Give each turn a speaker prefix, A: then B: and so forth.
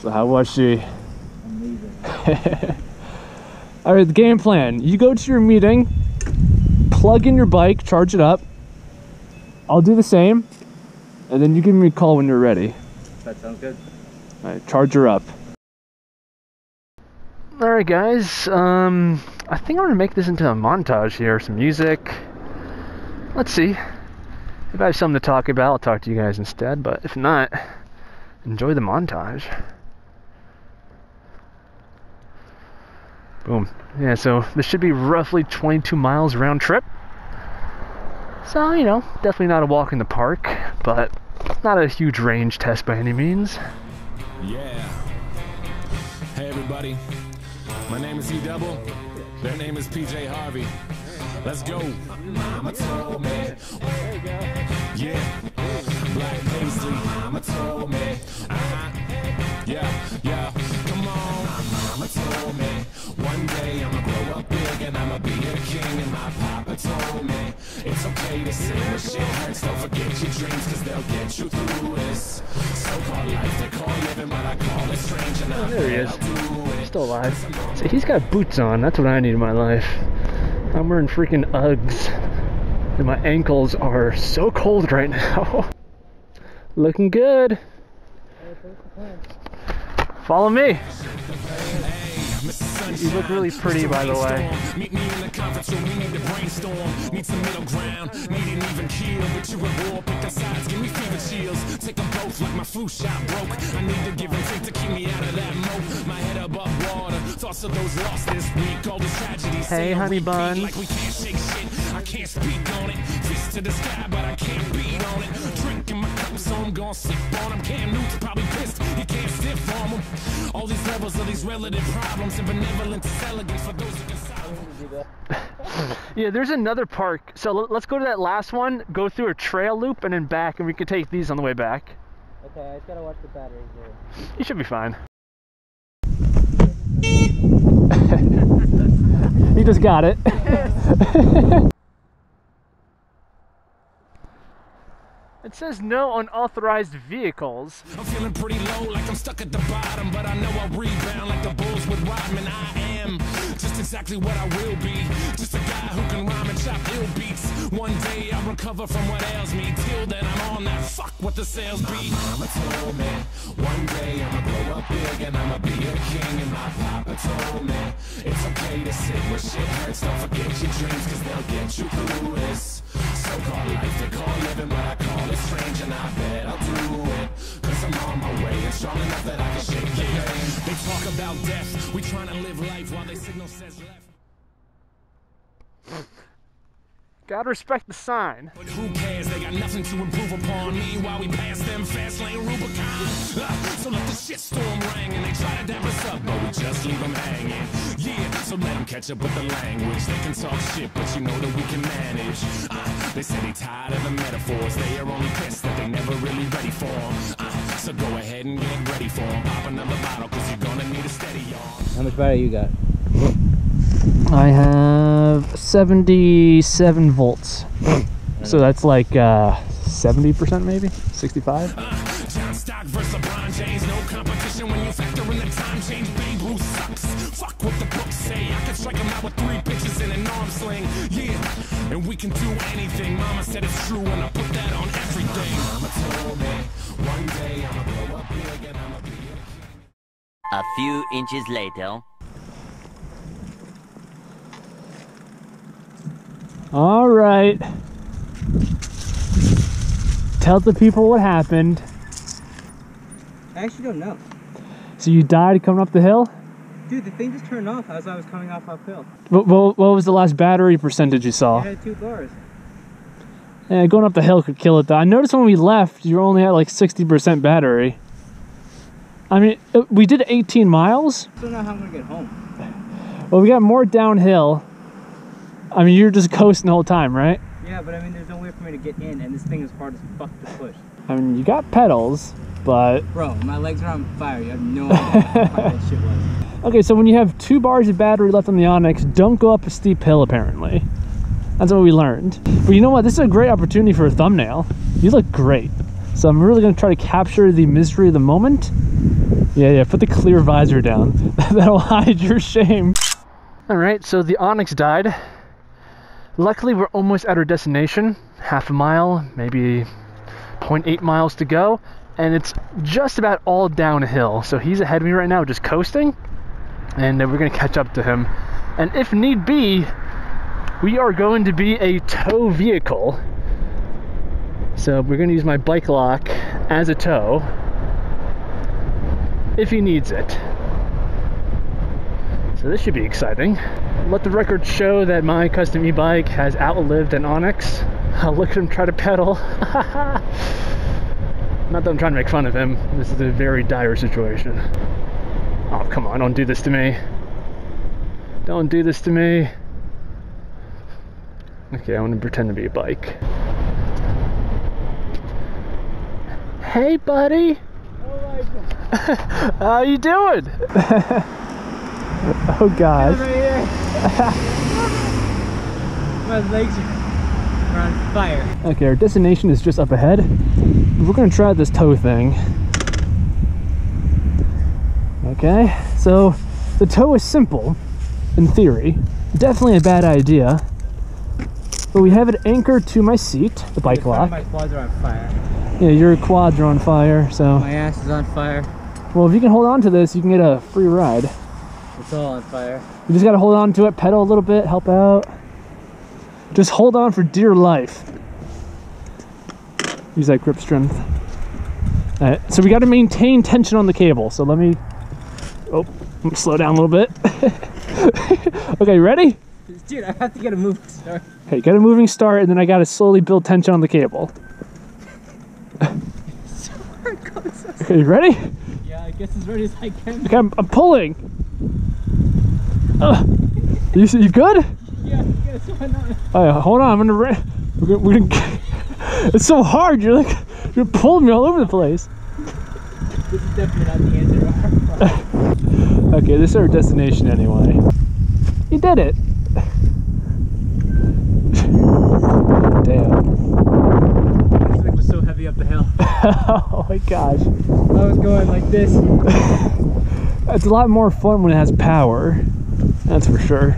A: So how was she?
B: Amazing.
A: All right, the game plan. You go to your meeting, plug in your bike, charge it up. I'll do the same, and then you give me a call when you're ready.
B: That sounds good.
A: All right, charge her up. All right, guys. Um, I think I'm gonna make this into a montage here. Some music. Let's see. If I have something to talk about, I'll talk to you guys instead. But if not, enjoy the montage. Boom. Yeah, so this should be roughly 22 miles round trip. So, you know, definitely not a walk in the park, but not a huge range test by any means.
C: Yeah. Hey everybody. My name is E Double. Their name is PJ Harvey. Let's go. Yeah. Black. Uh-huh. Yeah, king. And my papa told me. It's okay to sin when shit hurts. Don't forget your dreams, cause they'll get you through this. So-called life they call living, but I call it strange. And I
A: there he is.
C: I'll do it.
A: Still alive. So he's got boots on. That's what I need in my life. I'm wearing freaking Uggs. And my ankles are so cold right now. Looking good. Follow me. You look really pretty, by the way.
C: Meet me in the conference room, we need to brainstorm. Need some middle ground, need an even keel. But you at war, pick a sides, give me fever chills. Take them both like my flu shot broke. I need to give and take to keep me out of that moat. My head above water, thoughts of those lost this week. All these tragedies.
A: Hey, honey bun.
C: Like we can't shake shit, I can't speak on it. Fist to the sky, but I can't beat on it. Drinking my cup, so I'm gonna sip on him. Cam Newton's probably pissed, you can't stiff on him. All these levels of these relative problems and benevolence is elegance for those who can solve them.
A: Yeah, there's another park. So let- let's go to that last one, go through a trail loop, and then back, and we can take these on the way back.
B: Okay, I just gotta watch the batteries there.
A: You should be fine. he just got it. It says no unauthorized vehicles.
C: I'm feeling pretty low, like I'm stuck at the bottom, but I know I'll rebound like the Bulls with Rodman. I am just exactly what I will be. Just a guy who can rhyme and chop ill beats. One day I'll recover from what ails me. Till then, I'm on that fuck the sales be. Mama told me one day I'ma up big and I'ma be a king. And my papa told me it's okay to sit where shit hurts. Don't forget your dreams, cause they'll get you through this. So-called living, I call it strange, and I bet I'll do it. Cause I'm on my way and strong enough that I can shake. They talk about death, we trying to live life while they signal says left.
A: Gotta respect the sign.
C: But who cares? They got nothing to improve upon me while we pass them fast lane Rubicon. Ah, so let the shitstorm ring and they try to damp us up, but we just leave them hanging. Yeah, so let them catch up with the language. They can talk shit, but you know that we can manage. Ah, they say they tired of the metaphors. They are only pissed that they never really ready for 'em. Ah, so go ahead and get ready for 'em. Pop another bottle, cause you're gonna need a steady on.
B: How much battery you got?
A: I have 77 volts. So that's like uh, 70% maybe? 65?
C: John Stock versus LeBron James, no competition when you factor in the time change. Babe Ruth sucks. Fuck what the books say. I can strike him out with three bitches in an arm sling. Yeah, and we can do anything. Mama said it's true, and I put that on everything. Mama told me one day I'ma grow up big and I'ma be a
D: A few inches later.
A: All right. Tell the people what happened.
B: I actually don't know.
A: So you died coming up the hill?
B: Dude, the thing just turned off as I was coming off uphill.
A: What, what, what was the last battery percentage you saw?
B: It had two bars.
A: Yeah, going up the hill could kill it though. I noticed when we left, you were only at like 60% battery. I mean, uh, we did 18 miles.
B: I don't know how I'm gonna get home.
A: Well, we got more downhill. I mean, you're just coasting the whole time, right?
B: Yeah, but I mean, there's no way for me to get in, and this thing is hard as fuck to push.
A: I mean, you got pedals, but
B: Bro, my legs are on fire. You have no idea how fire that shit was.
A: okay. So when you have two bars of battery left on the Onyx, don't go up a steep hill. Apparently, that's what we learned. But you know what? This is a great opportunity for a thumbnail. You look great. So I'm really gonna try to capture the misery of the moment Yeah, yeah, put the clear visor down. That'll hide your shame. Alright, so the Onyx died. Luckily, we're almost at our destination. Half a mile, maybe 0.8 miles to go. And it's just about all downhill. So he's ahead of me right now, just coasting. And we're going to catch up to him. And if need be, we are going to be a tow vehicle. So we're going to use my bike lock as a tow if he needs it. So this should be exciting. Let the record show that my custom e-bike has outlived an Onyx. I'll look at him try to pedal. Not that I'm trying to make fun of him. This is a very dire situation. Oh, come on, don't do this to me. Don't do this to me. Okay, I want to pretend to be a bike. Hey, buddy. How you doing? oh gosh.
B: My legs are on fire.
A: Okay, our destination is just up ahead. We're gonna try this tow thing. Okay, so the tow is simple in theory. Definitely a bad idea. But we have it anchored to my seat, the bike lock.
B: My quads are on fire.
A: Yeah, your quads are on fire, so
B: My ass is on fire.
A: well if you can hold on to this, you can get a free ride.
B: It's all on fire.
A: You just gotta hold on to it, pedal a little bit, help out. Just hold on for dear life. Use that grip strength. Alright, so we gotta maintain tension on the cable. So let me. Oh, I'm gonna slow down a little bit. okay, ready?
B: Dude, I have to get a moving start.
A: Okay, get a moving start, and then I gotta slowly build tension on the cable. Okay, you ready?
B: Yeah, I guess as ready as I can.
A: Okay, I'm, I'm pulling. Ugh. You, you good?
B: Yeah, yeah, so I'm not.
A: Oh, yeah, hold on, I'm gonna. Re- we're gonna, we're gonna. It's so hard. You're like you're pulling me all over the place.
B: This is definitely not the answer.
A: Okay, this is our destination anyway. You did it. Damn.
B: this thing was so heavy up the hill.
A: oh my gosh.
B: I was going like this.
A: It's a lot more fun when it has power. That's for sure.